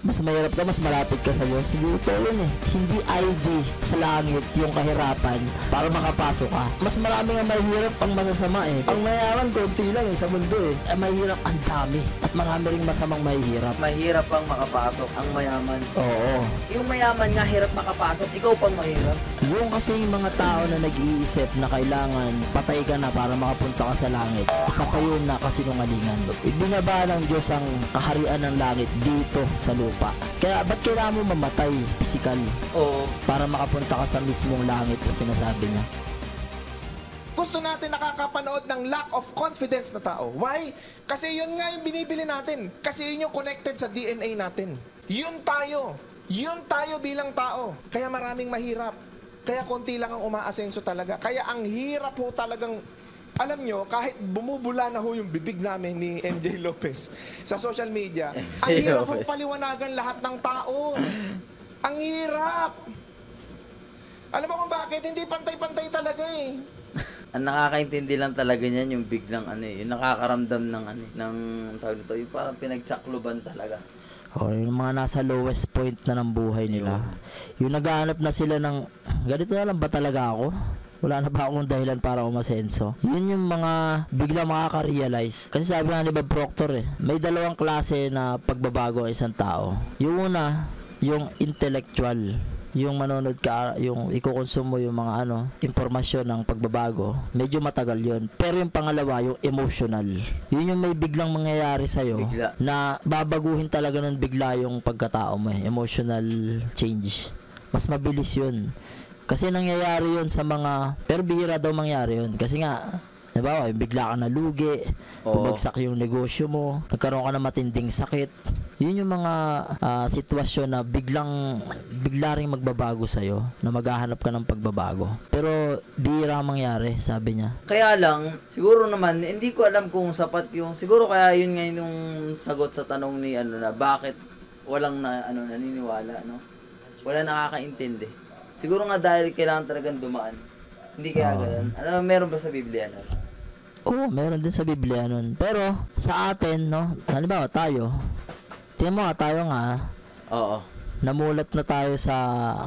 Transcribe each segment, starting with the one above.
mas mahirap ka, mas malapit ka sa Diyos. Hindi ito yun eh. Hindi ID sa langit yung kahirapan para makapasok ka. Mas marami nga mahirap ang masasama eh. Ang mayaman, konti lang eh sa mundo eh. Ang mahirap, ang dami. At marami ring masamang mahihirap. Mahirap pang makapasok ang mayaman. Oo. Yung mayaman nga hirap makapasok, ikaw pang mahirap. Yung kasi yung mga tao na nag-iisip na kailangan patay ka na para makapunta ka sa langit, isa pa yun na kasinungalingan. Ibinaba ng Diyos ang kaharian ng langit dito sa lupa. Kaya ba't kailangan mo mamatay physical Oo. para makapunta ka sa mismong langit na sinasabi niya? Gusto natin nakakapanood ng lack of confidence na tao. Why? Kasi yun nga yung binibili natin. Kasi yun yung connected sa DNA natin. Yun tayo. Yun tayo bilang tao. Kaya maraming mahirap. Kaya konti lang ang umaasenso talaga. Kaya ang hirap ho talagang alam nyo, kahit bumubula na ho yung bibig namin ni MJ Lopez sa social media, ang hirap ho Lopez. paliwanagan lahat ng tao. Ang hirap. Alam mo kung bakit? Hindi pantay-pantay talaga eh. Ang nakakaintindi lang talaga niyan yung biglang ano eh, yung nakakaramdam ng ano eh, ng tawag nito, yung parang pinagsakluban talaga. O yung mga nasa lowest point na ng buhay nila. Yung naghahanap na sila ng, ganito na lang ba talaga ako? Wala na ba akong dahilan para umasenso? Yun yung mga bigla makaka-realize. Kasi sabi nga ni Bob Proctor eh, may dalawang klase na pagbabago ang isang tao. Yung una, yung intellectual yung manonood ka, yung ikukonsume mo yung mga ano, impormasyon ng pagbabago, medyo matagal yun. Pero yung pangalawa, yung emotional. Yun yung may biglang mangyayari sa'yo Bigla. na babaguhin talaga ng bigla yung pagkatao mo eh. Emotional change. Mas mabilis yun. Kasi nangyayari yun sa mga, pero bihira daw mangyari yun. Kasi nga, Diba, bigla ka nalugi, bumagsak yung negosyo mo, nagkaroon ka ng matinding sakit. Yun yung mga ah, sitwasyon na biglang bigla ring magbabago sa'yo, na maghahanap ka ng pagbabago. Pero bihira ang mangyari, sabi niya. Kaya lang, siguro naman, hindi ko alam kung sapat yung, siguro kaya yun nga yung sagot sa tanong ni ano na, bakit walang na, ano, naniniwala, no? Wala nakakaintindi. Siguro nga dahil kailangan talagang dumaan. Hindi kaya ganun. Ano, meron ba sa Biblia, no? Oo, meron din sa Biblia nun. Pero sa atin, no, halimbawa tayo, tingnan mo nga tayo nga, Oo. namulat na tayo sa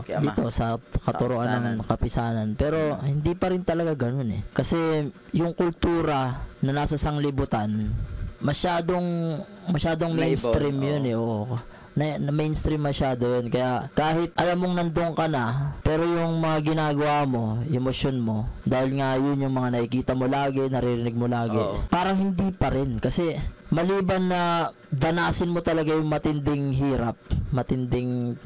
Kay Ama. dito sa katuruan kapisanan. ng kapisanan pero hindi pa rin talaga ganun eh kasi yung kultura na nasa sanglibutan masyadong masyadong mainstream oo. yun eh oo. Na, na mainstream masyado yun kaya kahit alam mong nandun ka na pero yung mga ginagawa mo emosyon mo dahil nga yun yung mga nakikita mo lagi naririnig mo lagi Oo. parang hindi pa rin kasi maliban na danasin mo talaga yung matinding hirap matinding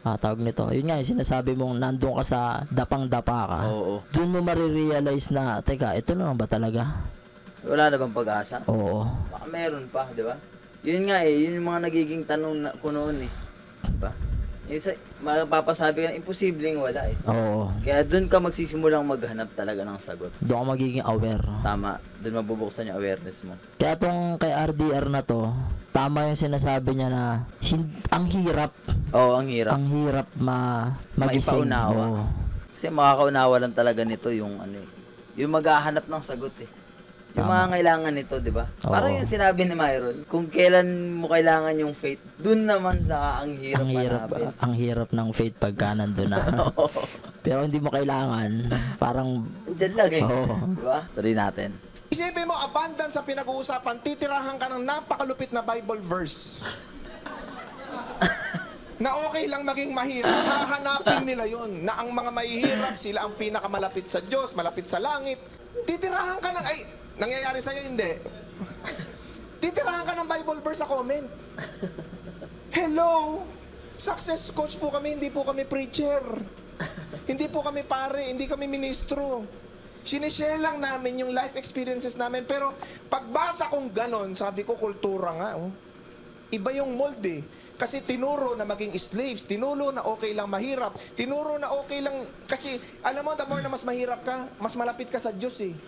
ah, tawag nito yun nga yung sinasabi mong nandun ka sa dapang-dapa ka Oo. doon mo marirealize na teka ito na ba talaga Wala na bang pag-asa? oo Baka meron pa, di ba? Yun nga eh, yun yung mga nagiging tanong na, ko noon eh. Di ba? Yung sa, mapapasabi ka na imposibleng wala eh. oo Kaya doon ka magsisimulang maghanap talaga ng sagot. doon ka magiging aware Tama, doon mabubuksan yung awareness mo. kaya tong kay RDR na to tama yung sinasabi niya na hin- ang hirap Oo, ang hirap. ang hirap ma magising Maipaunawa. Oo. Kasi makakaunawa lang talaga nito yung ano eh. Yung maghahanap ng sagot eh. Yung mga kailangan nito, di ba? Parang yung sinabi ni Myron, kung kailan mo kailangan yung faith, dun naman sa ang hirap ang hirap hanapin. ang hirap ng faith pagka nandun na pero hindi mo kailangan parang Diyan lang eh. Oo. Di ba? Tuloy natin. Isipin mo, abundance sa pinag-uusapan, titirahan ka ng napakalupit na Bible verse. na okay lang maging mahirap, hahanapin nila yon na ang mga mahihirap, sila ang pinakamalapit sa Diyos, malapit sa langit. Titirahan ka ng, ay, nangyayari sa'yo, hindi. Titirahan ka ng Bible verse sa comment. Hello! Success coach po kami, hindi po kami preacher. Hindi po kami pare, hindi kami ministro. Sinishare lang namin yung life experiences namin. Pero pagbasa kong ganon, sabi ko, kultura nga. Oh. Iba yung mold eh. Kasi tinuro na maging slaves, tinuro na okay lang mahirap, tinuro na okay lang, kasi alam mo, the more na mas mahirap ka, mas malapit ka sa Diyos eh.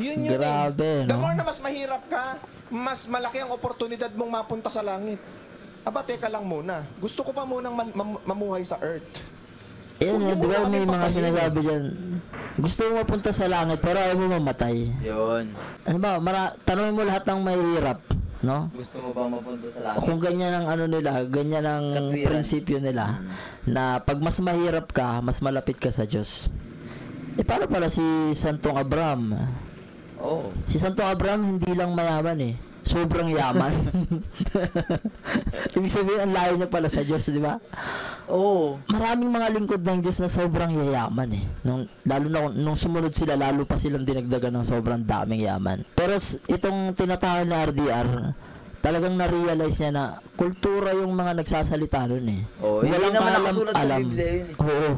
Yun yun Grabe, eh. The no? more na mas mahirap ka, mas malaki ang oportunidad mong mapunta sa langit. Aba, teka lang muna. Gusto ko pa munang man- mam- mamuhay sa earth. Ayun, Huwag eh, di ba may mga sinasabi dyan, gusto mo mapunta sa langit pero ayaw mo mamatay. Yun. Ano ba, mara, tanongin mo lahat ng mahirap. No? Gusto mo ba mapunta sa langit? kung ganyan ang ano nila, ganyan ang Katwiran. prinsipyo nila na pag mas mahirap ka, mas malapit ka sa Diyos. Eh paano pala si Santong Abraham? Oo. Si Santong Abraham hindi lang mayaman eh. Sobrang yaman. Ibig sabihin, ang layo niya pala sa Diyos, di ba? Oo. Maraming mga lingkod ng Diyos na sobrang yayaman eh. Nung, lalo na kung- nung sumunod sila, lalo pa silang dinagdagan ng sobrang daming yaman. Pero itong tinatawag na RDR, talagang na-realize niya na kultura yung mga nagsasalita nun eh. Oo, hindi naman nakasulat sa. Biblia yun eh. Oo.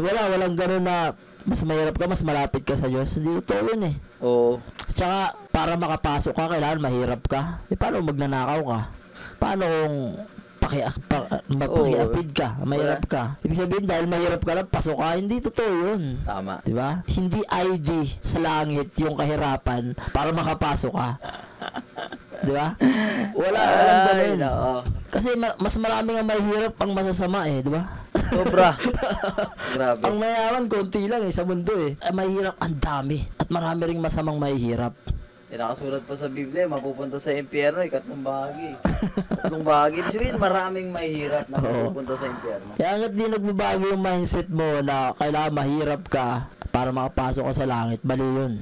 Wala, walang gano'n na mas mahirap ka, mas malapit ka sa Diyos. Hindi totoo yun eh. Oo. Tsaka, para makapasok ka, kailangan mahirap ka. Eh, paano magnanakaw ka? Paano kung paki, pa, mapakiapid ka, mahirap ka? Ibig sabihin, dahil mahirap ka lang, pasok ka. Hindi totoo yun. Tama. Di ba? Hindi ID sa langit yung kahirapan para makapasok ka. Di ba? Wala, walang Ay, ganun. Kasi ma- mas marami nga mahirap ang masasama eh, di ba? Sobra. Grabe. Ang mayaman, konti lang eh, sa mundo eh. Ang mahirap, ang dami. At marami ring masamang mahihirap. Eh, nakasulat pa sa Biblia, mapupunta sa impyerno, ikatlong bahagi. Ikatlong bahagi. Ibig sabihin, maraming mahirap na mapupunta sa impyerno. Kaya hanggat di nagbabago yung mindset mo na kailangan mahirap ka para makapasok ka sa langit, bali yun.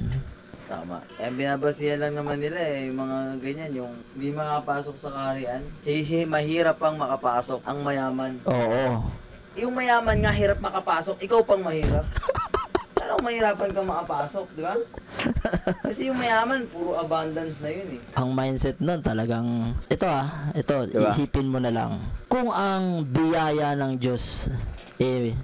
Tama. Eh, binabasihan lang naman nila eh, yung mga ganyan, yung hindi makapasok sa kaharian. Hihi, mahirap pang makapasok ang mayaman. Oo. Yung mayaman nga hirap makapasok, ikaw pang mahirap. Ano mahirapan kang makapasok, di ba? Kasi yung mayaman, puro abundance na yun eh. Ang mindset nun talagang, ito ah, ito, Diba? isipin mo na lang. Kung ang biyaya ng Diyos, eh,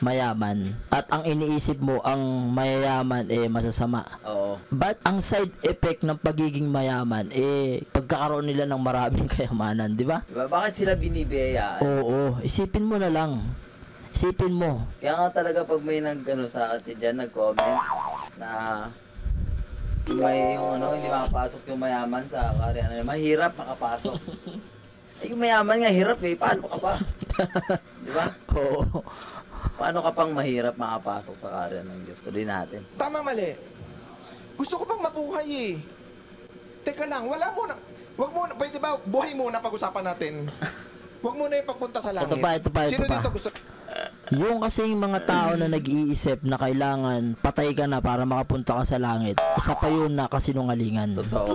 mayaman, at ang iniisip mo, ang mayayaman, eh, masasama. Oo. But ang side effect ng pagiging mayaman, eh, pagkakaroon nila ng maraming kayamanan, di ba? Di ba? Bakit sila binibiyayaan? Oo, isipin mo na lang. Isipin mo. Kaya nga talaga pag may nag ano, sa atin dyan, nag-comment na may yung ano, hindi makapasok yung mayaman sa kaharian. Ano, mahirap makapasok. Eh, yung mayaman nga hirap eh. Paano ka pa? Di ba? Oo. Paano ka pang mahirap makapasok sa kaharian ng Diyos? Tuloy natin. Tama mali. Gusto ko pang mabuhay eh. Teka lang, wala muna. Wag muna, pwede ba, buhay muna pag-usapan natin. Wag muna yung pagpunta sa langit. Ito pa, ito pa, ito Sino pa. dito gusto? Yung kasing mga tao na nag-iisip na kailangan patay ka na para makapunta ka sa langit, isa pa yun na kasinungalingan. Totoo.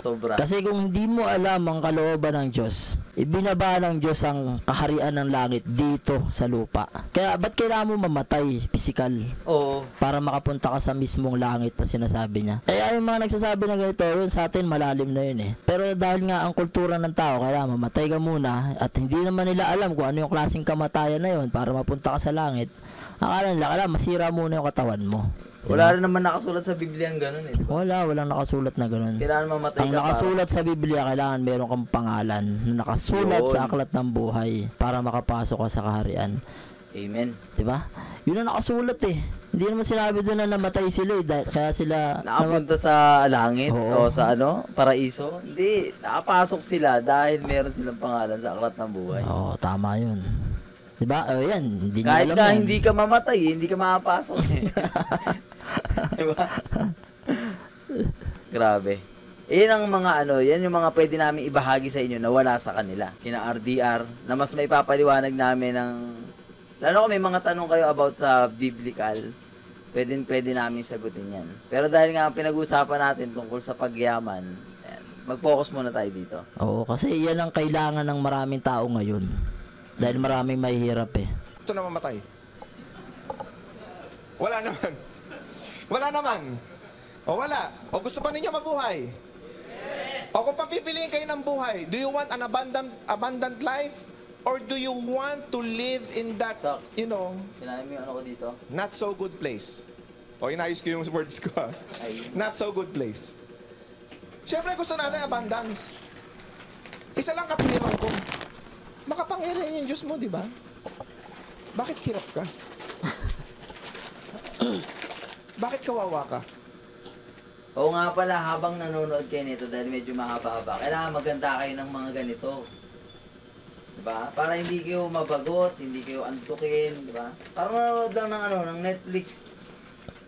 Sobra. Kasi kung hindi mo alam ang kalooban ng Diyos, ibinaba ng Diyos ang kaharian ng langit dito sa lupa. Kaya ba't kailangan mo mamatay, physical, Oo. para makapunta ka sa mismong langit na sinasabi niya? Kaya yung mga nagsasabi ng ganito, yun sa atin malalim na yun eh. Pero dahil nga ang kultura ng tao, kailangan mamatay ka muna at hindi naman nila alam kung ano yung klaseng kamatayan na yun para mapunta ka sa langit. Akala nila, kailangan masira muna yung katawan mo. Wala rin naman nakasulat sa Biblia ang ganun eh. Di ba? Wala, walang nakasulat na ganun. Kailangan mamatay Ang ka nakasulat sa Biblia, kailangan meron kang pangalan na nakasulat Yun. sa aklat ng buhay para makapasok ka sa kaharian. para. Amen. 'Di ba? Yun ang nakasulat eh. Hindi naman sinabi doon na namatay sila eh. Dahil, kaya sila... Nakapunta sa langit Oo. o sa ano, paraiso. Hindi, nakapasok sila dahil meron silang pangalan sa aklat ng buhay. Oo, tama yun. 'Di ba? Oh, yan. Hindi Kahit ka yan. hindi ka mamatay, eh, hindi ka makapasok. Eh. diba? Grabe. Yan ang mga ano, yan yung mga pwede namin ibahagi sa inyo na wala sa kanila. Kina RDR, na mas may papaliwanag namin ng... Lalo kung may mga tanong kayo about sa biblical, pwede, pwede namin sagutin yan. Pero dahil nga pinag-uusapan natin tungkol sa pagyaman, ayan, mag-focus muna tayo dito. Oo, kasi yan ang kailangan ng maraming tao ngayon. Dahil maraming mahihirap eh. Ito na mamatay. Wala naman. Wala naman. O wala. O gusto pa ninyo mabuhay? O kung papipiliin kayo ng buhay, do you want an abundant abundant life? Or do you want to live in that, Sak. you know, Kinahin mo yung ano ko dito? not so good place? O inayos ko yung words ko. Ay. Not so good place. Siyempre gusto natin abundance. Isa lang kapiliran ko. Makapangyarihan yung Diyos mo, di ba? Bakit hirap ka? Bakit kawawa ka? Oo nga pala, habang nanonood kayo nito dahil medyo mahaba-haba, kailangan maganda kayo ng mga ganito. Diba? Para hindi kayo mabagot, hindi kayo antukin, diba? Para manonood lang ng ano, ng Netflix.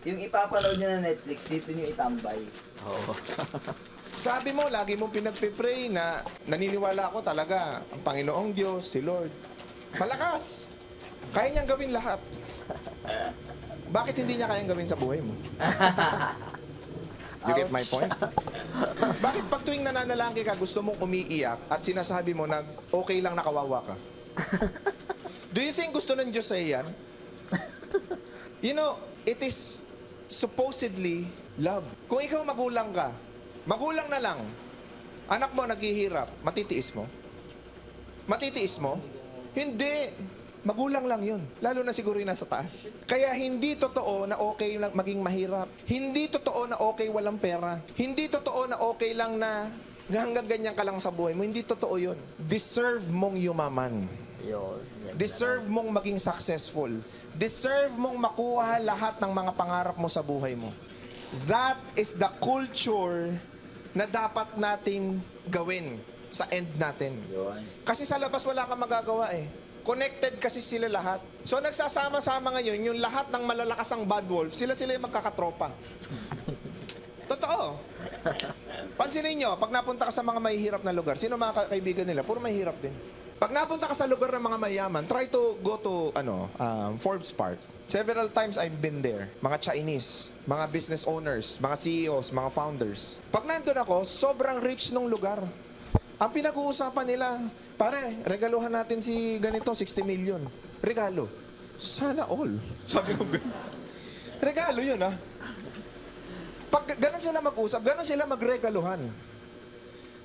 Yung ipapanood nyo ng Netflix, dito nyo itambay. Oo. Sabi mo, lagi mong pinagpipray na naniniwala ako talaga ang Panginoong Diyos, si Lord. Malakas. Kaya niyang gawin lahat. Bakit hindi niya kayang gawin sa buhay mo? You get my point? Bakit pag tuwing nananalangin ka, gusto mong umiiyak at sinasabi mo na okay lang nakawawa ka? Do you think gusto ng Diyos sa'yo yan? You know, it is supposedly love. Kung ikaw magulang ka, magulang na lang, anak mo naghihirap, matitiis mo? Matitiis mo? Hindi. Magulang lang yun. Lalo na siguro yung nasa taas. Kaya hindi totoo na okay lang maging mahirap. Hindi totoo na okay walang pera. Hindi totoo na okay lang na hanggang ganyan ka lang sa buhay mo. Hindi totoo yun. Deserve mong yumaman. Deserve mong maging successful. Deserve mong makuha lahat ng mga pangarap mo sa buhay mo. That is the culture na dapat nating gawin sa end natin. Kasi sa labas wala kang magagawa eh. Connected kasi sila lahat. So nagsasama-sama ngayon, yung lahat ng malalakas ang bad wolf, sila-sila yung magkakatropa. Totoo. Pansinin nyo, pag napunta ka sa mga mahihirap na lugar, sino mga ka- kaibigan nila? Puro mahihirap din. Pag napunta ka sa lugar ng mga mayaman, try to go to ano, um, Forbes Park. Several times I've been there. Mga Chinese, mga business owners, mga CEOs, mga founders. Pag nandun ako, sobrang rich nung lugar. Ang pinag-uusapan nila, pare, regaluhan natin si ganito, 60 million. Regalo. Sana all. Sabi ko. Regalo yun, ah. Pag ganun sila mag-usap, ganun sila magregaluhan.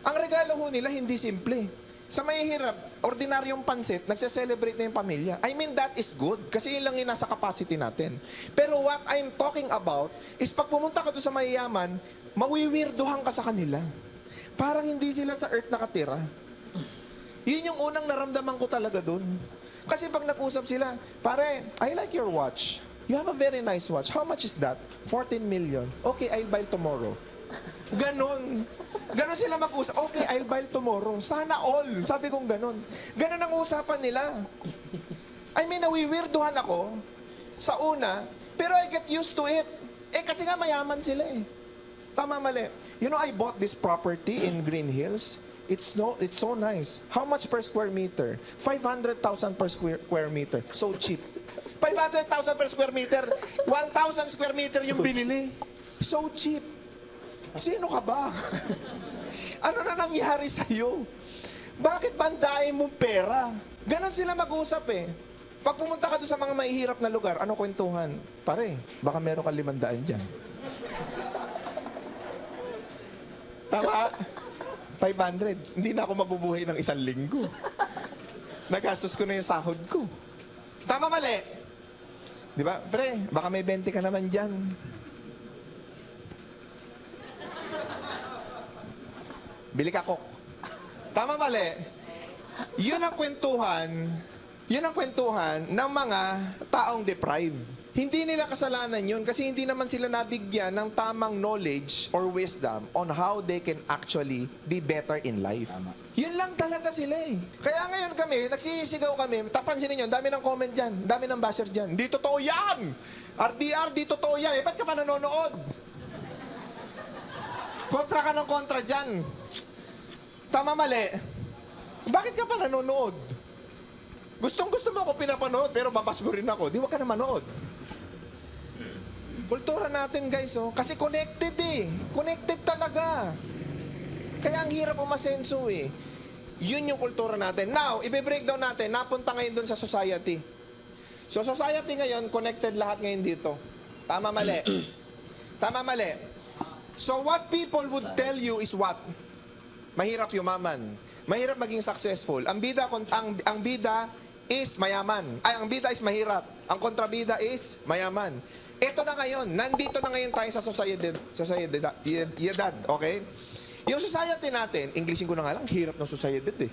Ang regalo ho nila hindi simple. Sa mahihirap, ordinaryong pansit, nagse-celebrate na yung pamilya. I mean, that is good. Kasi yun lang yung nasa capacity natin. Pero what I'm talking about is pag pumunta ka doon sa mayayaman, mawiwirduhan ka sa kanila. Parang hindi sila sa earth nakatira. Yun yung unang naramdaman ko talaga doon. Kasi pag nag-usap sila, pare, I like your watch. You have a very nice watch. How much is that? 14 million. Okay, I'll buy tomorrow. Ganon. Ganon sila mag-usap. Okay, I'll buy tomorrow. Sana all. Sabi kong ganon. Ganon ang usapan nila. I mean, nawiwirduhan ako sa una, pero I get used to it. Eh, kasi nga mayaman sila eh. Tama mali. You know, I bought this property in Green Hills. It's no, it's so nice. How much per square meter? 500,000 per square, square meter. So cheap. 500,000 per square meter. 1,000 square meter yung binili. So cheap. Sino ka ba? ano na nangyari sa'yo? Bakit bandain mong pera? Ganon sila mag-usap eh. Pag pumunta ka doon sa mga mahihirap na lugar, ano kwentuhan? Pare, baka meron kang limandaan dyan. Tama? 500. Hindi na ako mabubuhay ng isang linggo. Nagastos ko na yung sahod ko. Tama mali? Di ba? Pre, baka may 20 ka naman dyan. Bili ka coke. Tama mali? Yun ang kwentuhan, yun ang kwentuhan ng mga taong deprived. Hindi nila kasalanan yun kasi hindi naman sila nabigyan ng tamang knowledge or wisdom on how they can actually be better in life. Yun lang talaga sila eh. Kaya ngayon kami, nagsisigaw kami, tapansin ninyo, dami ng comment dyan, dami ng bashers dyan. Di totoo yan! RDR, di totoo yan. Eh, ba't ka pa nanonood? Kontra ka ng kontra dyan. Tama mali. Bakit ka pa nanonood? Gustong gusto mo ako pinapanood, pero babas mo rin ako. Di wag ka na manood. Kultura natin guys, oh. Kasi connected eh. Connected talaga. Kaya ang hirap umasenso eh. Yun yung kultura natin. Now, ibe-breakdown natin. Napunta ngayon dun sa society. So, society ngayon, connected lahat ngayon dito. Tama mali. Tama mali. So, what people would tell you is what? Mahirap yumaman. Mahirap maging successful. Ang bida, ang, ang bida is mayaman. Ay, ang bida is mahirap. Ang kontrabida is mayaman. Ito na ngayon. Nandito na ngayon tayo sa society. Society. Yedad. Okay? Yung society natin, Englishin ko na nga lang, hirap ng society eh.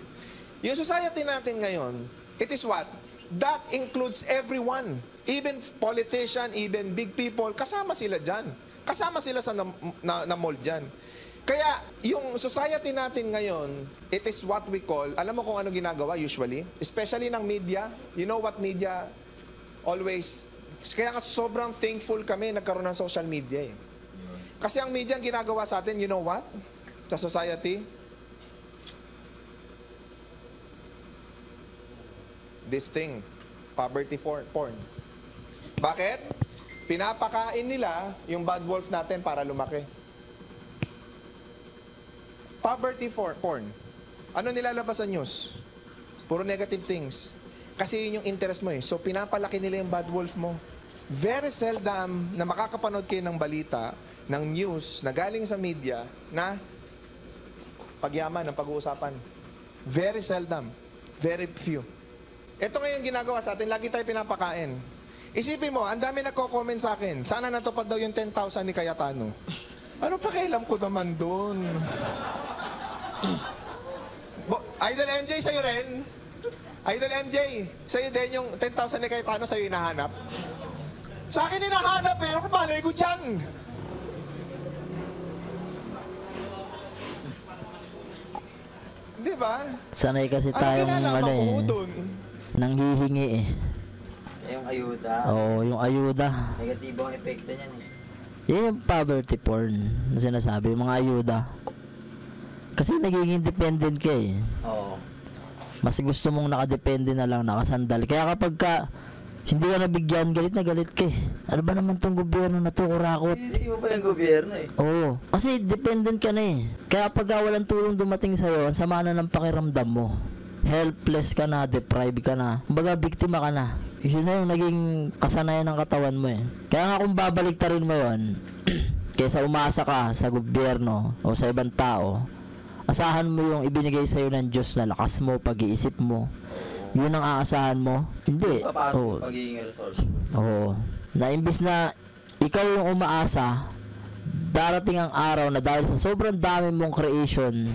Yung society natin ngayon, it is what? That includes everyone. Even politician, even big people, kasama sila dyan. Kasama sila sa na, na, na mold dyan. Kaya, yung society natin ngayon, it is what we call, alam mo kung ano ginagawa usually? Especially ng media. You know what media always, kaya nga sobrang thankful kami nagkaroon ng social media eh. Kasi ang media ang ginagawa sa atin, you know what? sa society? This thing, poverty for- porn. Bakit? Pinapakain nila yung bad wolf natin para lumaki. Poverty for porn. Ano nilalabas sa news? Puro negative things. Kasi yun yung interest mo eh. So pinapalaki nila yung bad wolf mo. Very seldom na makakapanood kayo ng balita, ng news na galing sa media na pagyaman ng pag-uusapan. Very seldom. Very few. Ito ngayon ginagawa sa atin, lagi tayo pinapakain. Isipin mo, ang dami nagko-comment sa akin, sana natupad daw yung 10,000 ni Cayetano. Ano pakialam ko naman doon? Idol MJ, sa'yo rin? Idol MJ, sa'yo din yung 10,000 ni Cayetano sa'yo hinahanap? Sa akin hinahanap eh, ano malay ko dyan? Di ba? Sanay kasi Ano tayong ano ko eh, doon? nanghihingi eh. Yung ayuda. Oo, yung ayuda. Negatibong epekto niyan eh. Yan yung poverty porn na sinasabi, yung mga ayuda. Kasi nagiging dependent ka eh. Oo. Mas gusto mong nakadepende na lang, nakasandal. Kaya kapag ka hindi ka nabigyan, galit na galit ka eh. Ano ba naman tong gobyerno na to, kurakot? Isisipin mo pa yung gobyerno eh. Oo. Kasi dependent ka na eh. Kaya pag walang tulong dumating sa'yo, ang sama na ng pakiramdam mo. Helpless ka na, deprived ka na. Kumbaga, biktima ka na. Yun na yung naging kasanayan ng katawan mo eh. Kaya nga kung babalik rin mo yun, kaysa umasa ka sa gobyerno o sa ibang tao, asahan mo yung ibinigay sa'yo ng Diyos na lakas mo, pag-iisip mo. Yun ang aasahan mo. Hindi. Papasok Oo. yung pagiging resource. Oo. Na imbis na ikaw yung umaasa, darating ang araw na dahil sa sobrang dami mong creation,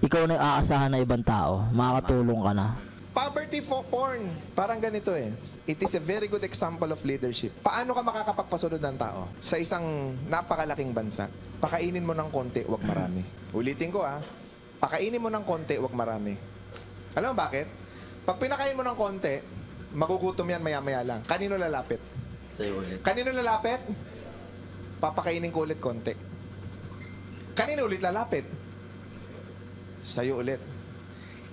ikaw na yung aasahan ng ibang tao. Makakatulong ka na. Poverty for porn. Parang ganito eh. It is a very good example of leadership. Paano ka makakapagpasunod ng tao sa isang napakalaking bansa? Pakainin mo ng konti, wag marami. Ulitin ko ah. Pakainin mo ng konti, wag marami. Alam mo bakit? Pag pinakain mo ng konti, magugutom yan maya-maya lang. Kanino lalapit? Sa'yo ulit. Kanino lalapit? Papakainin ko ulit konti. Kanino ulit lalapit? Sa'yo ulit.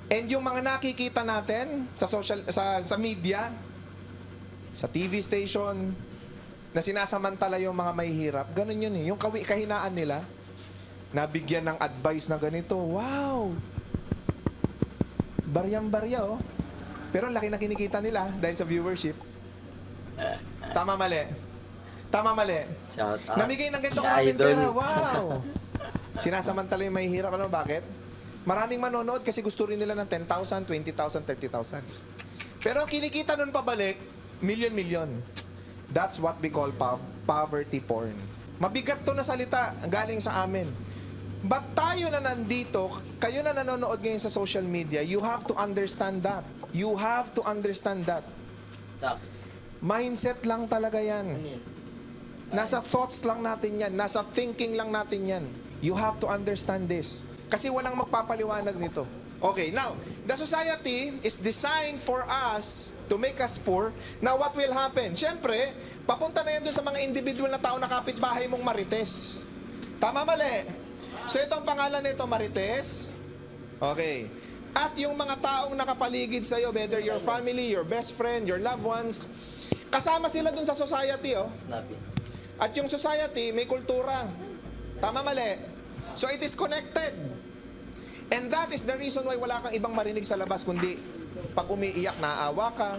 And yung mga nakikita natin sa social sa sa media, sa TV station na sinasamantala yung mga mahihirap, ganun yun eh. Yung kawi kahinaan nila, nabigyan ng advice na ganito, wow! Baryang-barya oh. Pero laki na kinikita nila dahil sa viewership. Tama mali. Tama mali. Shout out. Namigay ng ganito karaming pera. Wow! Sinasamantala yung mahihirap. Ano, bakit? Maraming manonood kasi gusto rin nila ng 10,000, 20,000, 30,000. Pero kinikita nun pabalik, million-million. That's what we call po- poverty porn. Mabigat to na salita galing sa amin. But tayo na nandito, kayo na nanonood ngayon sa social media, you have to understand that. You have to understand that. Mindset lang talaga yan. Nasa thoughts lang natin yan. Nasa thinking lang natin yan. You have to understand this. Kasi walang magpapaliwanag nito. Okay, now, the society is designed for us to make us poor. Now, what will happen? Siyempre, papunta na yan dun sa mga individual na tao na kapitbahay mong marites. Tama mali. So, ito ang pangalan nito, marites. Okay. At yung mga taong nakapaligid sa'yo, whether your family, your best friend, your loved ones, kasama sila dun sa society, oh. Snappy. At yung society, may kultura. Tama mali. So it is connected. And that is the reason why wala kang ibang marinig sa labas, kundi pag umiiyak, naaawa ka,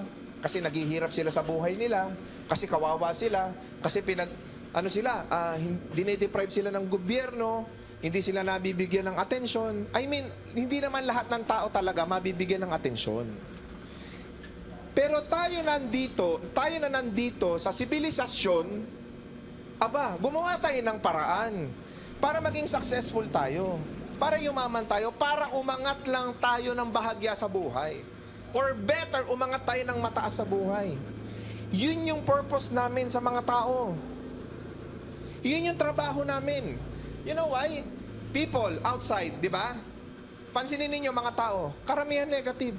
kasi naghihirap sila sa buhay nila, kasi kawawa sila, kasi pinag, ano sila, uh, dinedeprive sila ng gobyerno, hindi sila nabibigyan ng atensyon. I mean, hindi naman lahat ng tao talaga mabibigyan ng atensyon. Pero tayo nandito, tayo na nandito sa sibilisasyon, aba, gumawa tayo ng paraan para maging successful tayo. Para yumaman tayo, para umangat lang tayo ng bahagya sa buhay. Or better, umangat tayo ng mataas sa buhay. Yun yung purpose namin sa mga tao. Yun yung trabaho namin. You know why? People outside, di ba? Pansinin ninyo mga tao, karamihan negative.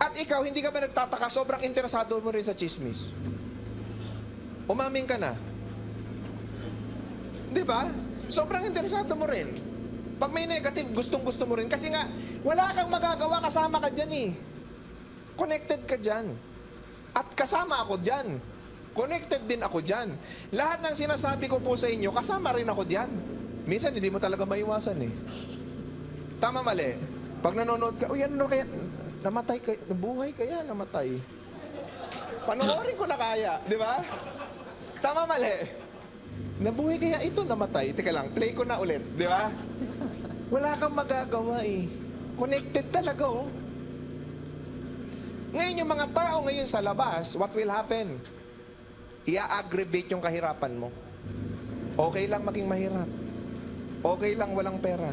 At ikaw, hindi ka ba nagtataka, sobrang interesado mo rin sa chismis? Umamin ka na. Di ba? Sobrang interesado mo rin. Pag may negative, gustong gusto mo rin. Kasi nga, wala kang magagawa, kasama ka dyan eh. Connected ka dyan. At kasama ako dyan. Connected din ako dyan. Lahat ng sinasabi ko po sa inyo, kasama rin ako dyan. Minsan, hindi mo talaga maiwasan eh. Tama mali. Pag nanonood ka, uy, ano kaya, namatay kaya, nabuhay kaya, namatay. Panoorin ko na kaya, di ba? Tama mali. Nabuhay kaya ito namatay. Teka lang, play ko na ulit, di ba? Wala kang magagawa eh. Connected talaga oh. Ngayon yung mga tao ngayon sa labas, what will happen? Ia-aggravate yung kahirapan mo. Okay lang maging mahirap. Okay lang walang pera.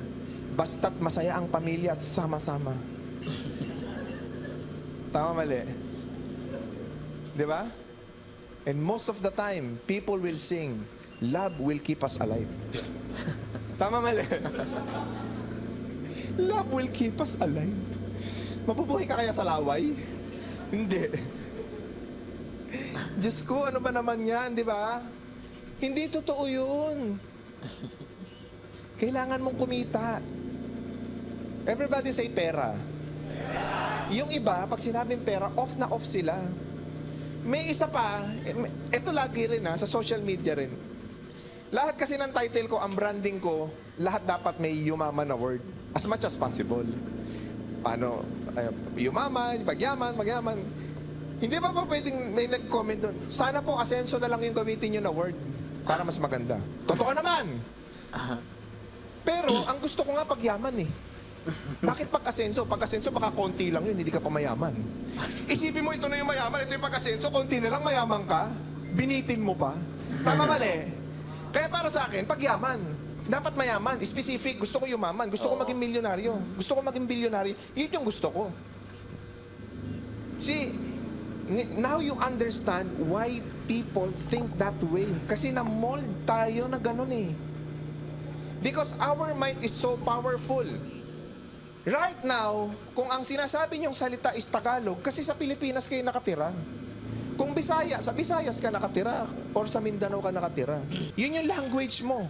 Basta't masaya ang pamilya at sama-sama. Tama mali. Di ba? And most of the time, people will sing, Love will keep us alive. Tama mali. Love will keep us alive. Mabubuhay ka kaya sa laway? Hindi. Diyos ko, ano ba naman yan, di ba? Hindi totoo yun. Kailangan mong kumita. Everybody say pera. Yung iba, pag sinabing pera, off na off sila. May isa pa, ito lagi rin ha, sa social media rin. Lahat kasi ng title ko, ang branding ko, lahat dapat may yumaman na word. As much as possible. Paano, ay, yumaman, pagyaman, magyaman. Hindi ba pa pwedeng may nag-comment doon? Sana po asenso na lang yung gamitin nyo na word para mas maganda. Totoo naman! Pero, ang gusto ko nga pagyaman eh. Bakit pag asenso? Pag asenso, baka konti lang yun, hindi ka pa mayaman. Isipin mo, ito na yung mayaman, ito yung pag asenso, konti na lang mayaman ka. Binitin mo pa. Tama mali. Kaya para sa akin, pagyaman. Dapat mayaman, specific. Gusto ko yumaman. Gusto ko maging milyonaryo. Gusto ko maging bilyonaryo. Yun yung gusto ko. See, now you understand why people think that way. Kasi na-mold tayo na ganun eh. Because our mind is so powerful. Right now, kung ang sinasabi niyong salita is Tagalog, kasi sa Pilipinas kayo nakatira. Kung Bisaya, sa Visayas ka nakatira or sa Mindanao ka nakatira. Yun yung language mo.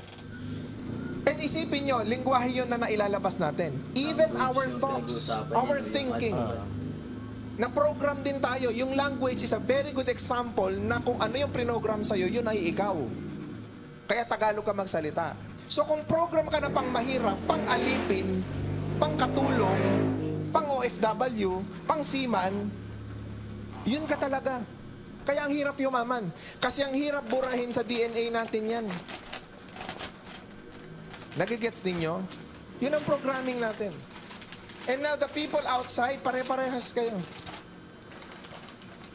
And isipin nyo, lingwahe yun na nailalabas natin. Even our thoughts, our thinking, na program din tayo. Yung language is a very good example na kung ano yung prinogram sa'yo, yun ay ikaw. Kaya Tagalog ka magsalita. So kung program ka na pang mahirap, pang alipin, pang katulong, pang OFW, pang seaman, yun ka talaga. Kaya ang hirap yumaman. Kasi ang hirap burahin sa DNA natin yan. Nagigets ninyo? Yun ang programming natin. And now the people outside, pare-parehas kayo.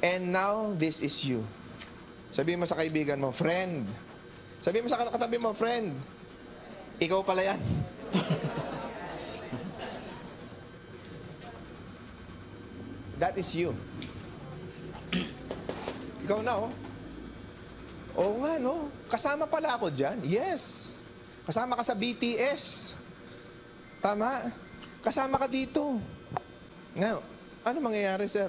And now, this is you. Sabihin mo sa kaibigan mo, friend. Sabihin mo sa katabi mo, friend. Ikaw pala yan. That is you. Ikaw na, oh. Oo nga, no? Kasama pala ako dyan. Yes. Kasama ka sa BTS. Tama. Kasama ka dito. Ngayon, ano mangyayari, sir?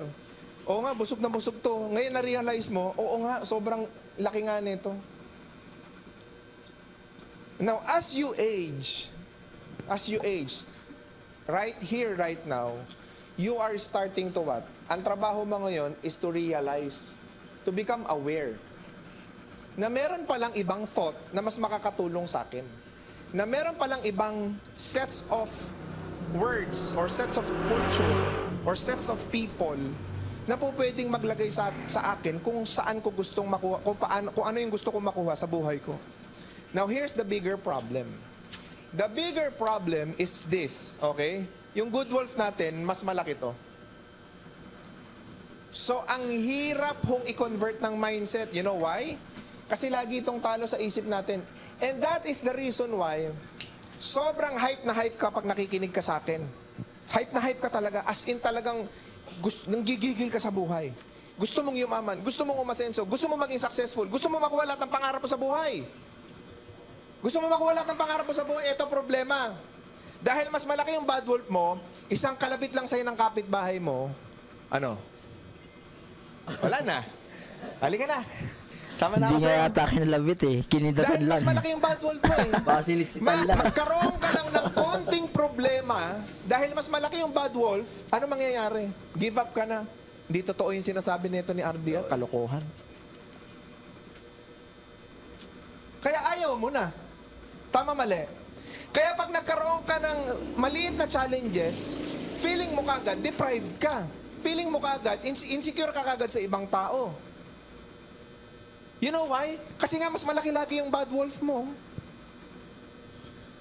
Oo nga, busog na busog to. Ngayon na-realize mo, oo nga, sobrang laki nga nito. Now, as you age, as you age, right here, right now, you are starting to what? Ang trabaho mo ngayon is to realize, to become aware, na meron palang ibang thought na mas makakatulong sa akin. Na meron palang ibang sets of words or sets of culture or sets of people na po pwedeng maglagay sa, sa akin kung saan ko gustong makuha, kung, paano, kung ano yung gusto kong makuha sa buhay ko. Now, here's the bigger problem. The bigger problem is this, okay? Yung good wolf natin, mas malaki to. So, ang hirap hong i-convert ng mindset. You know why? Kasi lagi itong talo sa isip natin. And that is the reason why sobrang hype na hype ka pag nakikinig ka sa akin. Hype na hype ka talaga. As in talagang gusto, nanggigigil ka sa buhay. Gusto mong yumaman, gusto mong umasenso, gusto mong maging successful, gusto mong makuha lahat ng pangarap mo sa buhay. Gusto mo makuha lahat ng pangarap mo sa buhay, ito problema. Dahil mas malaki yung bad wolf mo, isang kalabit lang sa'yo ng kapitbahay mo, ano? Wala na. Halika na. Sama na Hindi ako nga sa'yo. yata kinalabit eh. Kinindatan Dahil lang. mas malaki yung bad wolf mo eh. Baka sinitsitan Ma- lang. magkaroon ka lang ng konting problema dahil mas malaki yung bad wolf, ano mangyayari? Give up ka na. Hindi totoo yung sinasabi nito ni RDR, kalokohan. Kaya ayaw mo na. Tama mali. Kaya pag nagkaroon ka ng maliit na challenges, feeling mo kagad, deprived ka. Feeling mo kagad, ins- insecure ka kagad sa ibang tao. You know why? Kasi nga mas malaki lagi yung bad wolf mo.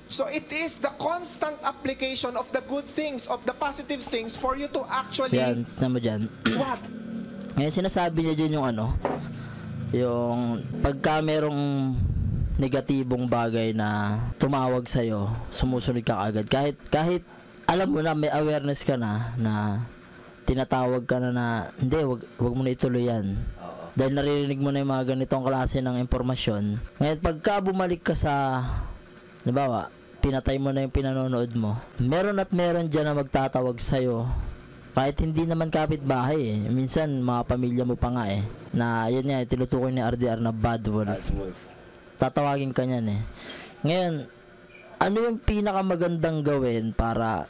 So it is the constant application of the good things, of the positive things for you to actually Yan, tama dyan. what? Ngayon sinasabi niya dyan yung ano, yung pagka merong negatibong bagay na tumawag sa'yo, sumusunod ka agad. Kahit, kahit alam mo na, may awareness ka na, na tinatawag ka na na, hindi, wag, wag mo na ituloy yan. Dahil naririnig mo na yung mga ganitong klase ng impormasyon. Ngayon, pagka bumalik ka sa, halimbawa, pinatay mo na yung pinanonood mo, meron at meron dyan na magtatawag sa'yo. Kahit hindi naman kapitbahay eh. Minsan, mga pamilya mo pa nga eh. Na, yun nga, eh, tinutukoy ni RDR na bad wolf. Bad wolf. Tatawagin ka niyan eh. Ngayon, ano yung pinakamagandang gawin para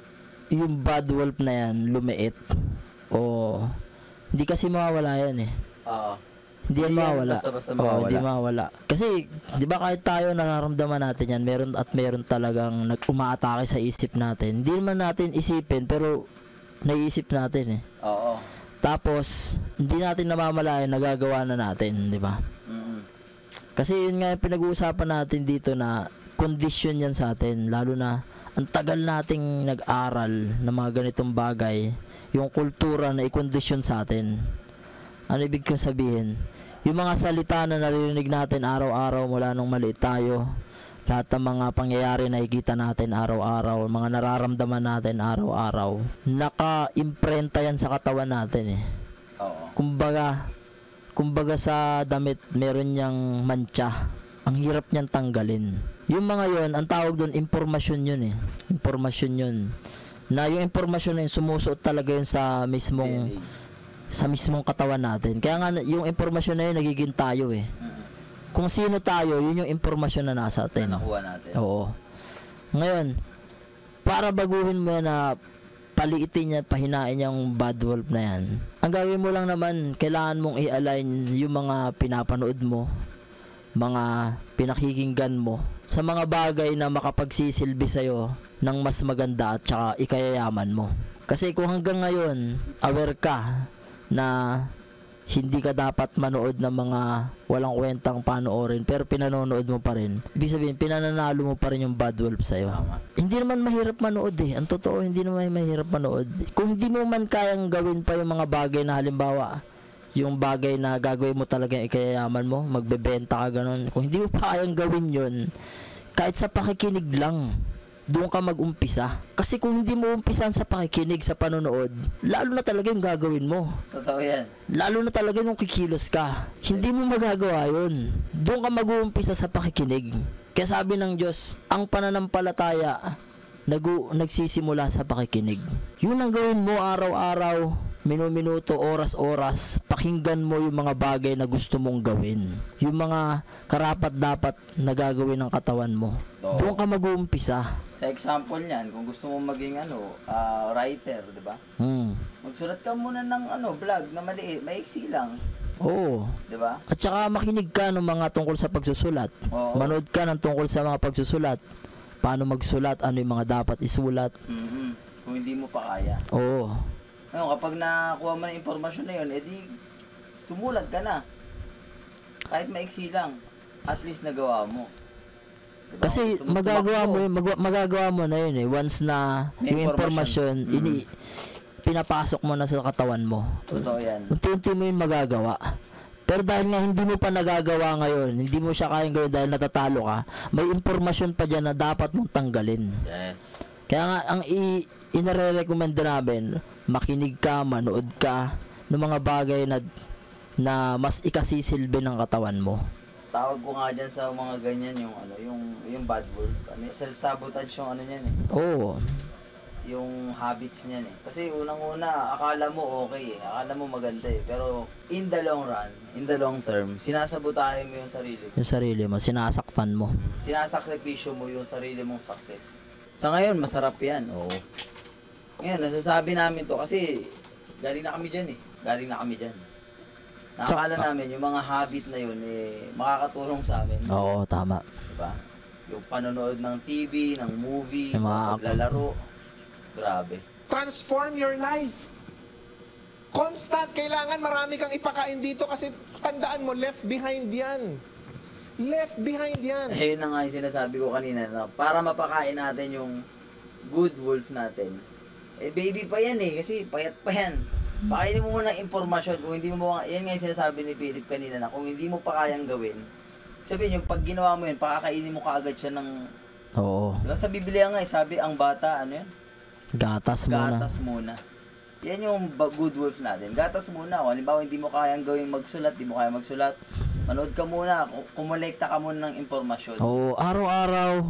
yung bad wolf na yan lumiit? O, hindi kasi mawawala yan eh. Oo. Hindi yan Hindi yan mawawala. basta-basta mawawala. hindi mawawala. Kasi, di ba kahit tayo nararamdaman natin yan, meron at meron talagang nag umaatake sa isip natin. Hindi naman natin isipin, pero naiisip natin eh. Oo. Tapos, hindi natin namamalayan, nagagawa na natin, di ba? Mm-mm. Kasi yun nga yung pinag-uusapan natin dito na condition yan sa atin. Lalo na, ang tagal nating nag-aral ng mga ganitong bagay, yung kultura na i-condition sa atin. Ano ibig kong sabihin? Yung mga salita na naririnig natin araw-araw mula nung maliit tayo, lahat ng mga pangyayari na nakikita natin araw-araw, mga nararamdaman natin araw-araw, naka-imprenta yan sa katawan natin eh Oo. kumbaga kumbaga sa damit meron niyang mancha ang hirap niyang tanggalin yung mga yon ang tawag doon impormasyon yun eh impormasyon yun na yung impormasyon na yun sumusuot talaga yun sa mismong DNA. Sa mismong katawan natin kaya nga yung impormasyon na yun nagiging tayo eh kung sino tayo yun yung impormasyon na nasa atin Na nakuha natin. Oo. Ngayon, para baguhin mo yan na paliitin niya, pahinain yung bad wolf na yan. Ang gawin mo lang naman, kailangan mong i-align yung mga pinapanood mo, mga pinakikinggan mo, sa mga bagay na makapagsisilbi sa'yo ng mas maganda at saka ikayayaman mo. Kasi kung hanggang ngayon, aware ka na hindi ka dapat manood ng mga walang kwentang panoorin pero pinanonood mo pa rin. Ibig sabihin, pinananalo mo pa rin yung bad wolf sa'yo. Hindi naman mahirap manood eh. Ang totoo, hindi naman mahirap manood. Kung hindi mo man kayang gawin pa yung mga bagay na halimbawa, yung bagay na gagawin mo talaga yung ikayayaman mo, magbebenta ka ganun. Kung hindi mo pa kayang gawin yun, kahit sa pakikinig lang, doon ka mag-umpisa. Kasi kung hindi mo umpisan sa pakikinig, sa panonood, lalo na talaga yung gagawin mo Totoo yan. lalo na talaga nung kikilos ka. Hindi mo magagawa yun. Doon ka mag-uumpisa sa pakikinig. Kaya sabi ng Diyos, ang pananampalataya nagu nagsisimula sa pakikinig. Yun ang gawin mo araw-araw, minuminuto, oras-oras. Pakinggan mo yung mga bagay na gusto mong gawin. Yung mga karapat dapat na gagawin ng katawan mo. Oo. Doon ka mag-uumpisa. Sa example niyan, kung gusto mo maging ano, ah, writer, 'di ba? Hmm. Magsulat ka muna ng ano, blog na maliit, maiksi lang, Oo. 'di ba? At saka makinig ka ng mga tungkol sa pagsusulat. Oo. Manood ka ng tungkol sa mga pagsusulat. Paano magsulat, ano yung mga dapat isulat. Mhm. Kung hindi mo pa kaya. Oo. Ngayon, kapag nakuha mo na impormasyon na yun, edi sumulat ka na. Kahit maiksi lang, at least nagawa mo. Diba? Kasi mo magagawa mo, yun, mag- magagawa mo na yun eh. Once na May yung impormasyon. impormasyon, ini, pinapasok mo na sa katawan mo. Totoo yan. Unti-unti mo yun magagawa. Pero dahil nga hindi mo pa nagagawa ngayon, hindi mo siya kayang gawin dahil natatalo ka, may impormasyon pa dyan na dapat mong tanggalin. Yes. Kaya nga, ang i- inare-recommend namin, makinig ka, manood ka ng mga bagay na na mas ikasisilbi ng katawan mo. Tawag ko nga dyan sa mga ganyan yung ano, yung yung bad wolf. Ano, self-sabotage yung ano niyan eh. Oo. yung habits niyan eh. Kasi unang-una, akala mo okay eh. Akala mo maganda eh. Pero in the long run, in the long term, sinasabotahe mo yung sarili mo. Yung sarili mo, sinasaktan mo. Sinasakripisyo mo yung sarili mong success. Sa ngayon, masarap yan. Oo. Ngayon, nasasabi namin to kasi galing na kami dyan eh. Galing na kami dyan. Nakakala namin yung mga habit na yun eh, makakatulong sa amin. Oo, tama. Diba? Yung panonood ng TV, ng movie, Yung mga- paglalaro. Grabe. Transform your life. Constant. Kailangan marami kang ipakain dito kasi tandaan mo, left behind yan. Left behind yan. Ayun na nga yung sinasabi ko kanina na para mapakain natin yung good wolf natin. Eh baby pa yan eh kasi payat pa yan. Pakainin mo muna ng impormasyon kung hindi mo yan nga yung sinasabi ni Philip kanina na kung hindi mo pa kayang gawin. Sabihin yung pag ginawa mo yun, pakakainin mo kaagad siya ng Oo. Diba sa Biblia nga eh, sabi ang bata, ano yan? Gatas muna. Gatas muna. Yan yung good wolf natin. Gatas muna. Kung halimbawa hindi mo kayang gawing magsulat, hindi mo kaya magsulat, manood ka muna, ku- kumolekta ka muna ng impormasyon. Oo, araw-araw,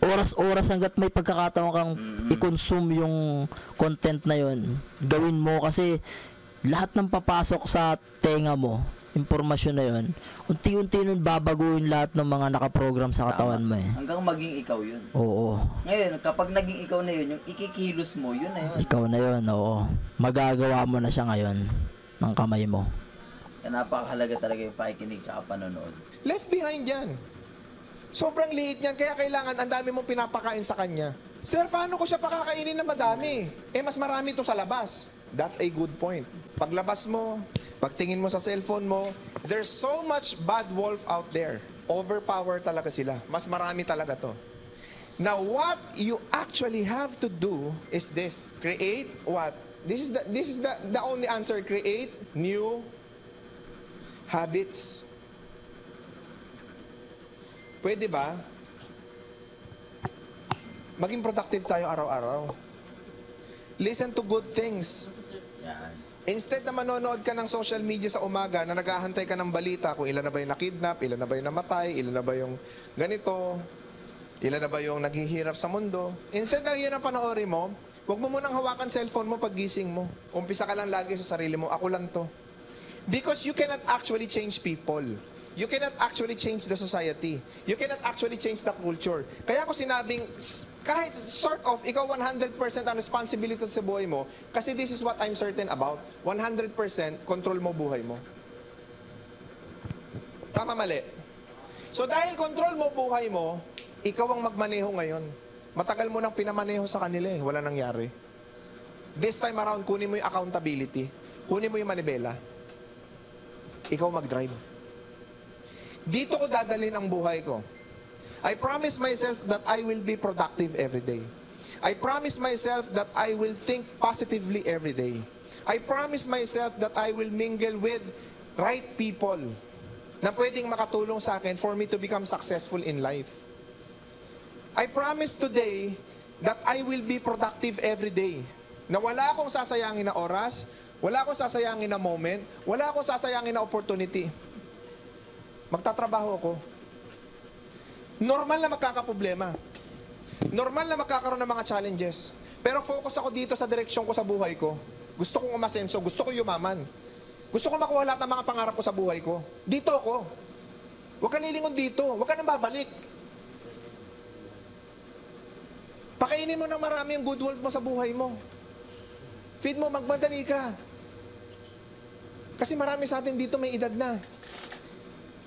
oras-oras hanggat may pagkakataon kang i-consume yung content na yon gawin mo kasi lahat ng papasok sa tenga mo, impormasyon na yon unti-unti nun babaguhin lahat ng mga nakaprogram sa katawan mo eh. Hanggang maging ikaw yun. Oo, Ngayon, kapag naging ikaw na yun, yung ikikilos mo, yun na yun. ikaw na yon oo. Magagawa mo na siya ngayon ng kamay mo. Kaya napakahalaga talaga yung pakikinig tsaka panonood. Left behind yan. Sobrang liit niyan, kaya kailangan ang dami mong pinapakain sa kanya. Sir, paano ko siya pakakainin na madami? Eh, mas marami to sa labas. That's a good point. Paglabas mo, pagtingin mo sa cellphone mo, there's so much bad wolf out there. Overpower talaga sila. Mas marami talaga to. Now, what you actually have to do is this. Create what? This is the, this is the, the only answer. Create new habits. Pwede ba? Maging productive tayo araw-araw. Listen to good things. Instead na manonood ka ng social media sa umaga na naghahantay ka ng balita kung ilan na ba yung nakidnap, ilan na ba yung namatay, ilan na ba yung ganito, ilan na ba yung naghihirap sa mundo. Instead na yun ang panoorin mo, huwag mo munang hawakan cellphone mo pag gising mo. Umpisa ka lang lagi sa sarili mo, ako lang to. Because you cannot actually change people. You cannot actually change the society. You cannot actually change the culture. Kaya ako sinabing, kahit sort of, ikaw 100% ang responsibility sa buhay mo, kasi this is what I'm certain about, 100% control mo buhay mo. Tama mali. So dahil control mo buhay mo, ikaw ang magmaneho ngayon. Matagal mo nang pinamaneho sa kanila eh, wala nangyari. This time around, kunin mo yung accountability. Kunin mo yung manibela. Ikaw mag-drive. Dito ko dadalhin ang buhay ko. I promise myself that I will be productive every day. I promise myself that I will think positively every day. I promise myself that I will mingle with right people na pwedeng makatulong sa akin for me to become successful in life. I promise today that I will be productive every day. Na wala akong sasayangin na oras, wala akong sasayangin na moment, wala akong sasayangin na opportunity. Magtatrabaho ako. Normal na magkakaproblema. Normal na magkakaroon ng mga challenges. Pero focus ako dito sa direksyon ko sa buhay ko. Gusto kong umasenso, gusto ko yumaman. Gusto ko makuha lahat ng mga pangarap ko sa buhay ko. Dito ako. Huwag ka lilingon dito. Huwag ka nang babalik. Pakainin mo ng marami yung good wolf mo sa buhay mo. Feed mo, magmadali ka. Kasi marami sa atin dito may edad na.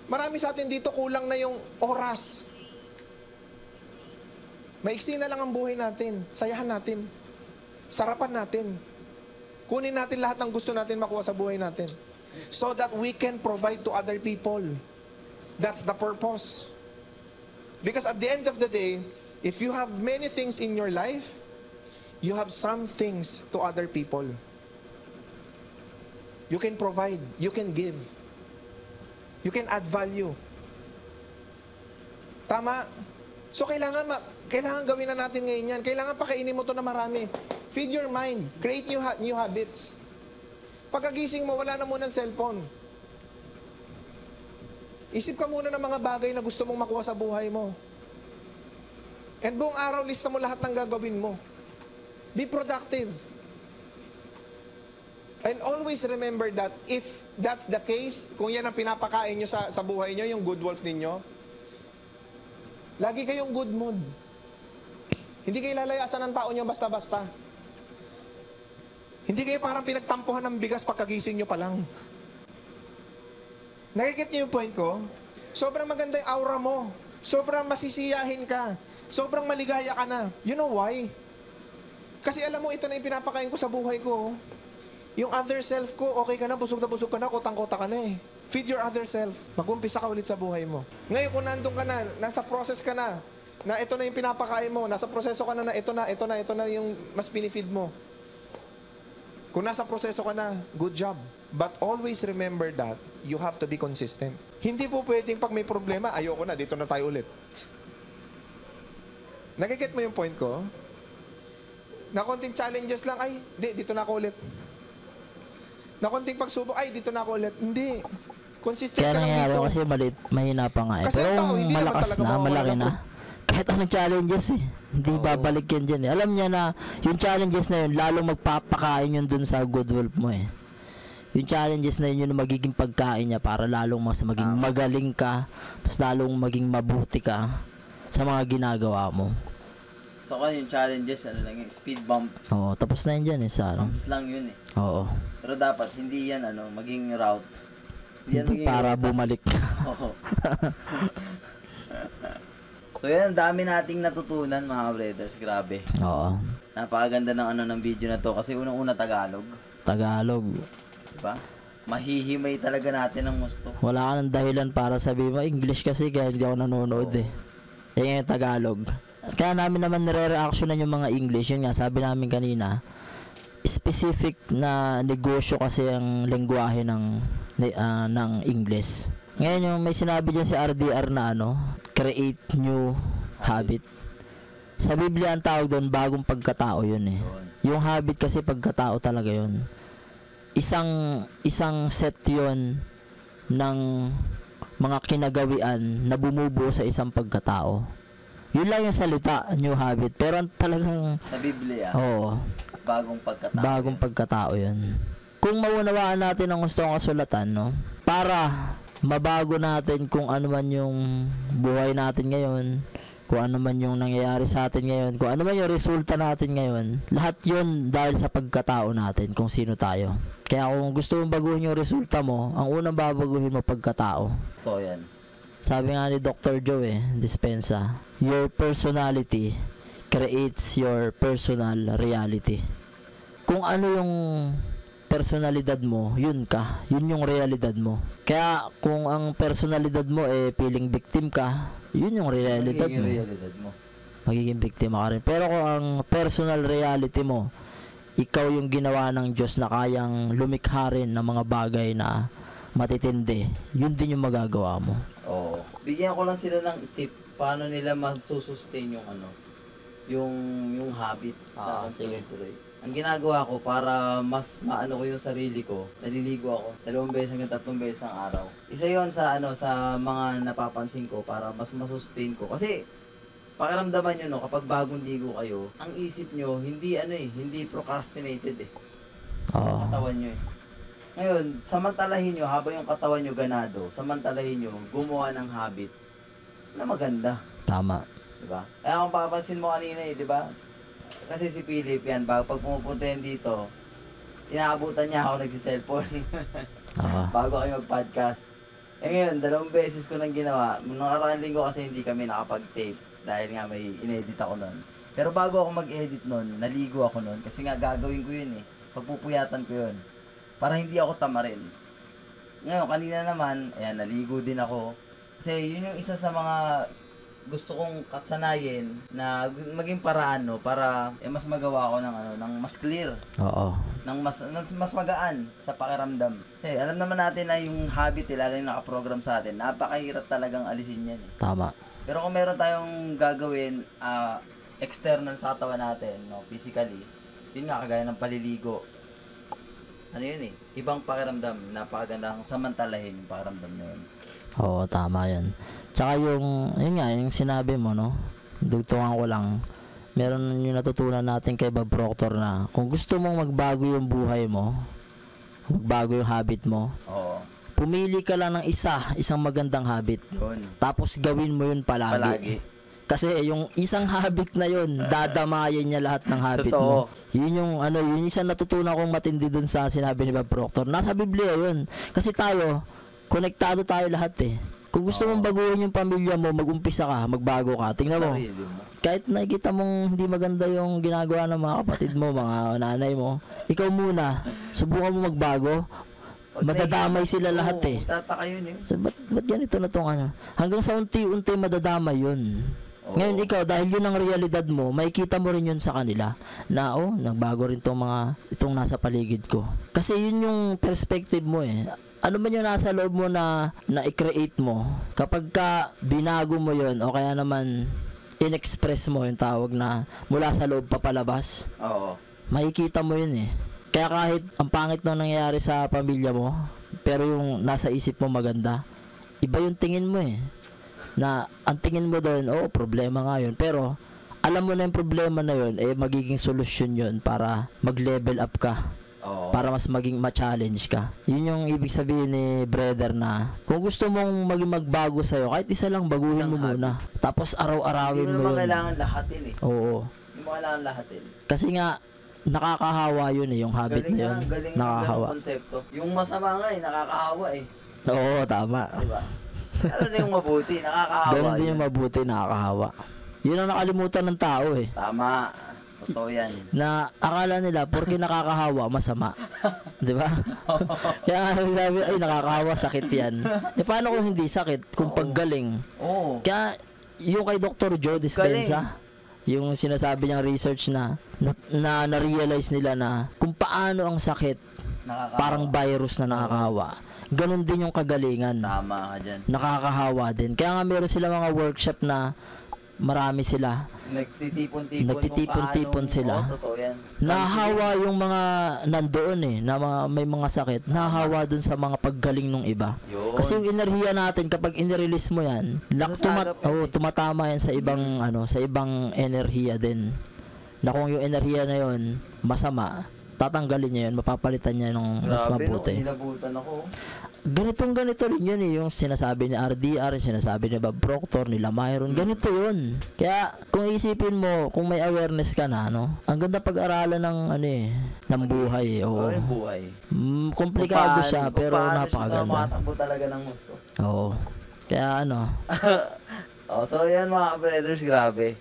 Marami sa atin dito kulang na yung oras. Maiksi na lang ang buhay natin. Sayahan natin. Sarapan natin. Kunin natin lahat ng gusto natin makuha sa buhay natin. So that we can provide to other people. That's the purpose. Because at the end of the day, if you have many things in your life, you have some things to other people. You can provide, you can give. You can add value. Tama. So kailangan ma- kailangan gawin na natin ngayon yan. Kailangan pakainin mo to na marami. Feed your mind. Create new ha- new habits. Pagkagising mo, wala na muna ng cellphone. Isip ka muna ng mga bagay na gusto mong makuha sa buhay mo. And buong araw, lista mo lahat ng gagawin mo. Be productive. And always remember that if that's the case, kung yan ang pinapakain nyo sa, sa buhay nyo, yung good wolf ninyo, lagi kayong good mood. Hindi kayo lalayasan ng tao nyo basta-basta. Hindi kayo parang pinagtampuhan ng bigas pagkagising nyo pa lang. Nakikit niyo yung point ko? Sobrang maganda yung aura mo. Sobrang masisiyahin ka. Sobrang maligaya ka na. You know why? Kasi alam mo, ito na yung pinapakain ko sa buhay ko. Yung other self ko, okay ka na, busog na busog ka na, kotang-kota ka na eh. Feed your other self. Mag-umpisa ka ulit sa buhay mo. Ngayon, kung nandun ka na, nasa process ka na, na ito na yung pinapakain mo, nasa proseso ka na na ito na, ito na, ito na yung mas pinifeed mo. Kung nasa proseso ka na, good job. But always remember that you have to be consistent. Hindi po pwedeng pag may problema, ayoko na, dito na tayo ulit. Nagiget mo yung point ko? Na konting challenges lang, ay, di, dito na ako ulit. Na konting pagsubok, ay, dito na ako ulit. Hindi. Consistent Kaya ka lang dito. kasi malit, mahina pa nga eh. Kasi Pero ang tao, hindi malakas na, malaki na. Kahit anong challenges eh. Hindi babalik yan dyan eh. Alam niya na yung challenges na yun, lalong magpapakain yun dun sa good wolf mo eh. Yung challenges na yun, yun ang magiging pagkain niya para lalong mas maging magaling ka, mas lalong maging mabuti ka sa mga ginagawa mo. So, kung yung challenges, ano lang yun, speed bump. Oo, tapos na yun dyan eh sa ano. Bumps lang yun eh. Oo. Pero dapat, hindi yan, ano, maging route. Hindi yan maging para route. bumalik. Oo. so, yan, ang dami nating natutunan, mga brothers. Grabe. Oo. Napakaganda ng ano ng video na to kasi unang-una Tagalog, Tagalog. 'di ba? Mahihimay talaga natin ang gusto. Wala ka ng dahilan para sabihin mo, English kasi kaya hindi ako nanonood eh. Yan yung Tagalog. Kaya namin naman nire-reactionan yung mga English. Yun nga, sabi namin kanina, specific na negosyo kasi ang lengguwahe ng, ah, ng English. Ngayon yung may sinabi dyan si RDR na ano, create new habits. Sa Biblia ang tawag doon, bagong pagkatao yun eh. Yun. Yung habit kasi pagkatao talaga yun. Isang isang set yun ng mga kinagawian na bumubuo sa isang pagkatao. Yun lang yung salita, new habit. Pero ang talagang, Sa Biblia, oo, bagong pagkatao. bagong pagkatao yun. Kung maunawaan natin ang gusto kong kasulatan, no? Para mabago natin kung ano man yung buhay natin ngayon, kung ano man yung nangyayari sa atin ngayon, kung ano man yung resulta natin ngayon, lahat yun dahil sa pagkatao natin, kung sino tayo. Kaya kung gusto mong baguhin yung resulta mo, ang unang babaguhin mo pagkatao. Ito yan. Sabi nga ni Dr. Joe eh, Dispensa, your personality creates your personal reality. Kung ano yung personalidad mo, yun ka. Yun yung realidad mo. Kaya kung ang personalidad mo eh feeling victim ka, yun yung realidad Magiging mo. realidad mo. Magiging biktima ka rin. Pero kung ang personal reality mo, ikaw yung ginawa ng Diyos na kayang lumikha rin ng mga bagay na matitindi, yun din yung magagawa mo. Oo. Bigyan ko lang sila ng tip paano nila magsusustain yung ano, yung yung habit Ah, na sige. tuloy Ang ginagawa ko para mas maano ko yung sarili ko, naliligo ako dalawang beses hanggang tatlong beses ang araw. Isa yon sa ano sa mga napapansin ko para mas masustain ko. Kasi pakiramdaman nyo no, kapag bagong ligo kayo, ang isip nyo hindi ano eh, hindi procrastinated eh. Oo. katawan nyo eh. Ngayon, samantalahin nyo habang yung katawan nyo ganado, samantalahin nyo gumawa ng habit na maganda. Tama. Di ba? Kaya kung papansin mo kanina eh, di ba? Kasi si Philip yan, bago pag pumupunta yan dito, inaabutan niya ako nagsiselfone Oo. bago kayo mag-podcast. Eh ngayon, dalawang beses ko nang ginawa. Nung nakaraang linggo kasi hindi kami nakapag-tape dahil nga may inedit ako noon. Pero bago ako mag-edit noon, naligo ako noon kasi nga gagawin ko yun eh. Pagpupuyatan ko yun. Para hindi ako tamarin. Ngayon, kanina naman, ayan, naligo din ako. Kasi yun yung isa sa mga gusto kong kasanayin na maging paraan no para eh, mas magawa ko ng ano ng mas clear Oo. ng mas, mas, mas magaan sa pakiramdam. Kasi alam naman natin na yung habit, eh, lalo yung nakaprogram sa atin, napakahirap talagang alisin yan. Eh. Tama. Pero kung meron tayong gagawin ah, external sa katawan natin, no, physically, yun nga, kagaya ng paliligo. Ano yun eh, ibang pakiramdam, napakagandang samantalahin yung pakiramdam na yun. Oo, tama yan. Tsaka yung, yun nga, yung sinabi mo, no? Dugtungan ko lang. meron yung natutunan natin kay Bob Proctor na kung gusto mong magbago yung buhay mo, magbago yung habit mo, Oo. pumili ka lang ng isa, isang magandang habit. Yun. Tapos gawin mo yun palagi. Palagi. Kasi yung isang habit na yun, dadamayan niya lahat ng habit mo. Totoo. Yun yung ano, yun isang natutunan kong matindi dun sa sinabi ni Bob Proctor. Nasa Biblia yun. Kasi tayo, konektado tayo lahat eh. Kung gusto mong baguhin yung pamilya mo, mag-umpisa ka, magbago ka. Tingnan mo, Sarili mo. kahit nakikita mong hindi maganda yung ginagawa ng mga kapatid mo, mga nanay mo, ikaw muna, subukan mo magbago. Pag Madadamay nai- sila Oo, lahat eh. Tataka yun eh. So, ba't, ba't ganito na tong ano? Hanggang sa unti-unti madadama yun. Ngayon ikaw, dahil yun ang realidad mo, makikita mo rin yun sa kanila. Na, oh, nagbago rin tong mga, itong nasa paligid ko. Kasi yun yung perspective mo eh. Ano man yung nasa loob mo na, na i-create mo, kapag ka binago mo yun, o kaya naman, in-express mo yung tawag na mula sa loob papalabas, Oo. makikita mo yun eh. Kaya kahit ang pangit nung nangyayari sa pamilya mo, pero yung nasa isip mo maganda, iba yung tingin mo eh. Na ang tingin mo doon, oh, problema nga yun. Pero alam mo na yung problema na yun, eh magiging solusyon yun para mag-level up ka. Oo. Para mas maging ma-challenge ka. Yun yung ibig sabihin ni brother na kung gusto mong maging magbago sa'yo, kahit isa lang baguhin Isang mo habit. muna. Tapos Hindi araw-arawin mo mo naman yun. kailangan lahatin eh. Oo. Hindi mo kailangan lahatin. Kasi nga, nakakahawa yun eh, yung habit Galing na yun. nga, galing Nakakahawa. ganong konsepto. Yung masama nga eh, nakakahawa eh. Oo, tama. Diba? Na yung mabuti, nakakahawa Ganun din yun. yung mabuti, nakakahawa. Yun ang nakalimutan ng tao eh. Tama. Totoo yan. Na akala nila, porque nakakahawa, masama. Di ba? Kaya nga sabi, ay nakakahawa, sakit yan. E paano kung hindi sakit? Kung paggaling. Oo. Kaya yung kay Dr. Joe Dispenza, yung sinasabi niyang research na na, na na-realize nila na kung paano ang sakit Nakakahawa. parang virus na nakakahawa. Ganun din yung kagalingan. Tama ka dyan. Nakakahawa din. Kaya nga meron sila mga workshop na marami sila. Nagtitipon-tipon. Nagtitipon-tipon sila. Totoo yan. Nahahawa yung mga nandoon eh, na mga, may mga sakit. Nahahawa dun sa mga paggaling ng iba. Yun. Kasi yung enerhiya natin kapag inirelease mo yan, lak tumat oh, eh. tumatama yan sa ibang ano, sa ibang enerhiya din. Na kung yung enerhiya na yon masama, tatanggalin niya yun, mapapalitan niya ng mas Grabe, mabuti. no? Nilabutan ako. Ganitong ganito rin yun eh, yung sinasabi ni RDR, yung sinasabi ni Bob Proctor, nila Myron, ganito yun. Kaya kung isipin mo, kung may awareness ka na, no, ang ganda pag-aralan ng ano eh, ng buhay. Oo, yung buhay. Mm, komplikado paano- siya, pero paano napakaganda. tumatakbo talaga ng gusto. Oo. Kaya ano, oh, so yan mga brothers, grabe.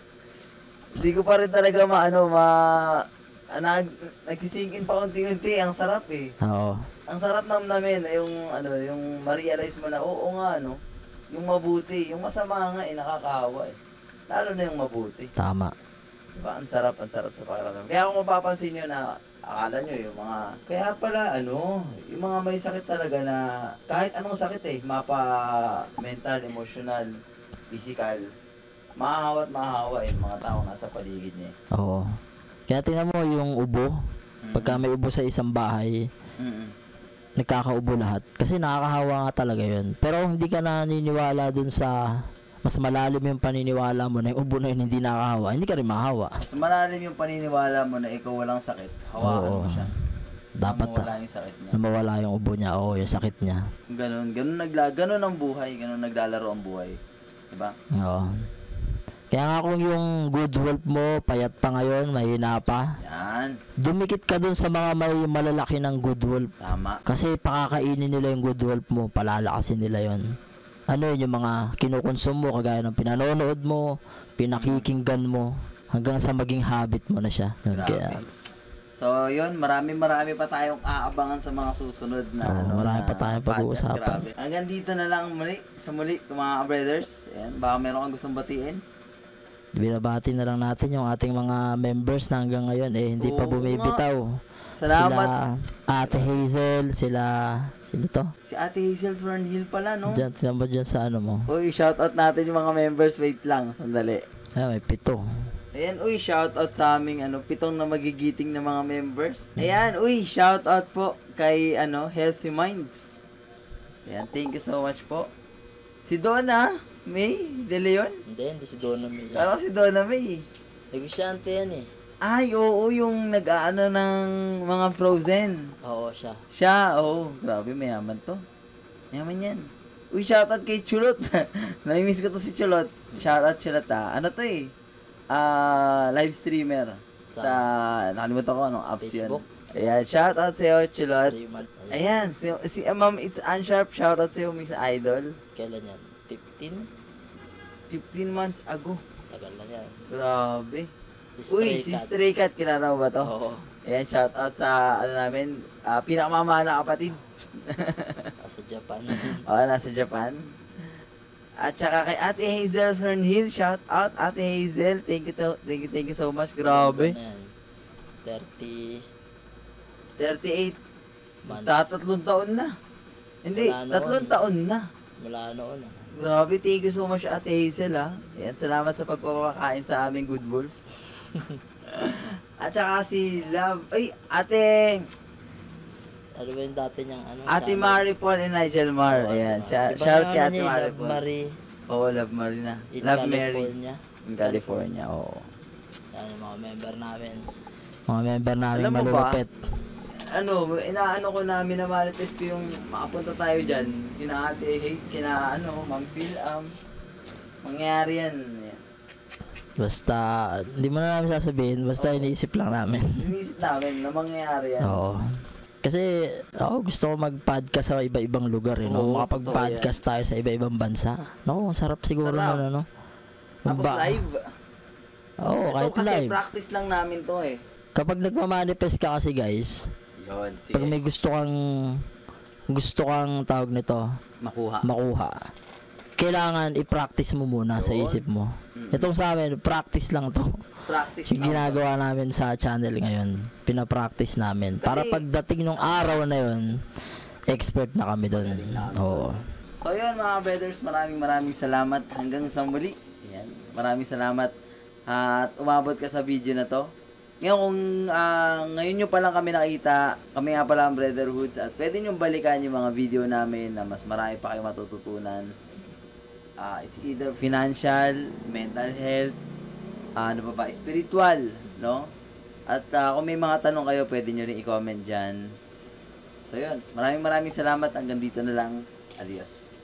Hindi ko pa rin talaga maano, ma... Nag, nagsisingin pa unti-unti, ang sarap eh. oo. Ang sarap nam namin, eh, yung ano, yung ma-realize mo na, oo nga, no, yung mabuti, yung masama nga, eh, nakakahawa eh. Lalo na yung mabuti. Tama. Diba? Ang sarap, ang sarap sa pakiramdam. Kaya kung mapapansin nyo na, akala nyo yung mga, kaya pala, ano, yung mga may sakit talaga na, kahit anong sakit eh, mapa mental, emotional, physical, mahahawa at mahahawa eh, mga tao nasa paligid niya. Oo. Kaya tingnan mo yung ubo, pagka may ubo sa isang bahay, Mm-mm. nagkakaubo lahat. Kasi nakakahawa nga talaga yun. Pero kung hindi ka naniniwala dun sa mas malalim yung paniniwala mo na yung ubo na yun hindi nakakahawa, hindi ka rin mahawa. Mas malalim yung paniniwala mo na ikaw walang sakit, hawakan Oo. mo siya. Dapat na mawala yung sakit niya. na mawala yung ubo niya. Oo, yung sakit niya. Ganun, ganun, nagla, ganun ang buhay, ganun naglalaro ang buhay. Diba? Oo. Kaya nga kung yung good wolf mo, payat pa ngayon, mahina pa, Yan, dumikit ka dun sa mga may malalaki ng good wolf. tama. Kasi pakakainin nila yung good wolf mo, palalakasin nila yon. Ano yun, yung mga kinukonsum mo, kagaya ng pinanonood mo, pinakikinggan mo, hanggang sa maging habit mo na siya. Yun, Grabe. kaya, So, yun, marami marami pa tayong aabangan sa mga susunod na Oo, ano, marami na pa tayong pag-uusapan. Grabe. Hanggang dito na lang muli, sa muli, mga brothers. Ayan, baka meron kang gustong batiin. Binabati na lang natin yung ating mga members na hanggang ngayon, eh, hindi pa Oo bumibitaw. Salamat. Sila Ate Hazel, sila, sino to? Si Ate Hazel Thornhill pala, no? Diyan, tinan mo dyan sa ano mo. Uy, shoutout natin yung mga members. Wait lang, sandali. Ay, may pito. Ayan, uy, shoutout sa aming ano, pitong na magigiting na mga members. Ayan, uy, shoutout po kay ano, Healthy Minds. Ayan, thank you so much po. Si Donna May De Leon. Hindi, hindi si Donna May. Parang si Donna May. Negosyante yan eh. Ay, oo, yung nag-aano ng mga frozen. Oo, siya. Siya, oo. Grabe, mayaman to. Mayaman yan. Uy, shoutout kay Chulot. Namimiss ko to si Chulot. Shoutout Chulot ah. Ano to eh? Ah, live streamer. Sa, nakalimutan ko anong apps Facebook? yun. Ayan, shoutout sa'yo, Chulot. 3 months. Ay, Ayan, si, si uh, Ma'am It's Unsharp, shoutout sa'yo, Miss Idol. Kailan yan? 15? 15 months ago. Tagal na yan. Grabe. Si Uy, Stray si Cat. Stray Cat, kilala mo ba to? Oo. Ayan, shoutout sa, ano namin, ah, pinakamamahal na kapatid. Sa Japan. Oo, nasa Japan. At saka kay Ate Hazel Cernhil, shout out Ate Hazel. Thank you to, thank you, thank you so much. Grabe. Ano yan? 30 38. months. Tatatlong taon na. Hindi, noon. tatlong taon na. Mula noon. ah. Grabe, thank you so much Ate Hazel ha. Ayan, salamat sa pagpapakain sa aming Good Wolf. At saka si Love, ay, Ate, Ano ba yung dati niyang ano? Ate channel? Marie Paul and Nigel Mar. Ayan, siya, Iba shout kay ano Ate Marie Love Paul. Marie Oo, Love Marie na. in Love Mary. California. In California, oo. Yan yung mga member namin. Mga member namin Alam mo ba? Ano, inaano ko na minamanifest ko yung makapunta tayo dyan. Kina ate, hey, kina ano, Ma'am Phil, um, mangyari yan. Basta, hindi mo na namin sasabihin. Basta iniisip lang namin. Inisip namin na mangyayari yan. Oo. Kasi ako gusto ko mag-podcast sa iba-ibang lugar eh, no? Oo, Makapag-podcast tayo sa iba-ibang bansa. No, sarap siguro Sarap. nun, ano? Tapos Ba- live. Oo, Ito kahit kasi live. practice lang namin to eh. Kapag nagmamanifest ka kasi guys, Yun, pag may gusto kang gusto kang tawag nito, makuha. makuha. Kailangan i-practice mo muna sa Yun. isip mo. Mm. Itong sa amin, practice lang to. practice Yung lang. ginagawa namin sa channel ngayon, pinapractice namin. Para Kasi- pagdating nung araw na yun, expert na kami doon. Oo. So yun mga brothers, maraming maraming salamat hanggang sa muli. Ayan, maraming salamat at umabot ka sa video na to. Ngayon kung ah, ngayon nyo pa lang kami nakita, kami nga pala ang Brotherhoods at pwede nyo balikan yung mga video namin na mas marami pa kayong matututunan. Ah, it's either financial, mental health, ah, ano pa ba, spiritual, no? At ah, kung may mga tanong kayo, pwede nyo rin i-comment dyan. So yun, maraming maraming salamat. Hanggang dito na lang. Adios.